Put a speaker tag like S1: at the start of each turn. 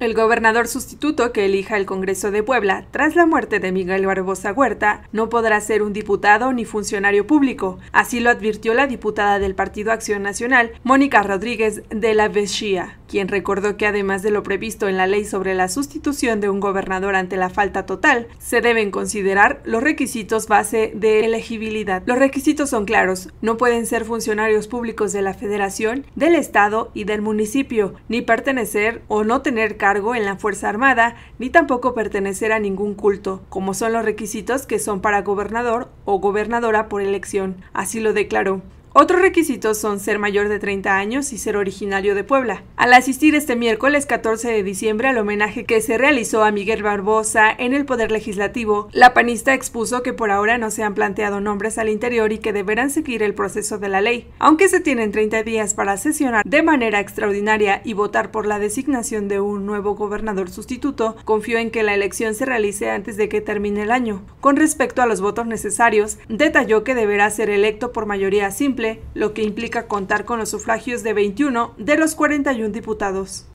S1: El gobernador sustituto que elija el Congreso de Puebla tras la muerte de Miguel Barbosa Huerta no podrá ser un diputado ni funcionario público. Así lo advirtió la diputada del Partido Acción Nacional, Mónica Rodríguez de la Vechía, quien recordó que además de lo previsto en la ley sobre la sustitución de un gobernador ante la falta total, se deben considerar los requisitos base de elegibilidad. Los requisitos son claros, no pueden ser funcionarios públicos de la Federación, del Estado y del municipio, ni pertenecer o no tener cargo en la Fuerza Armada, ni tampoco pertenecer a ningún culto, como son los requisitos que son para gobernador o gobernadora por elección. Así lo declaró. Otros requisitos son ser mayor de 30 años y ser originario de Puebla. Al asistir este miércoles 14 de diciembre al homenaje que se realizó a Miguel Barbosa en el Poder Legislativo, la panista expuso que por ahora no se han planteado nombres al interior y que deberán seguir el proceso de la ley. Aunque se tienen 30 días para sesionar de manera extraordinaria y votar por la designación de un nuevo gobernador sustituto, confió en que la elección se realice antes de que termine el año. Con respecto a los votos necesarios, detalló que deberá ser electo por mayoría lo que implica contar con los sufragios de 21 de los 41 diputados.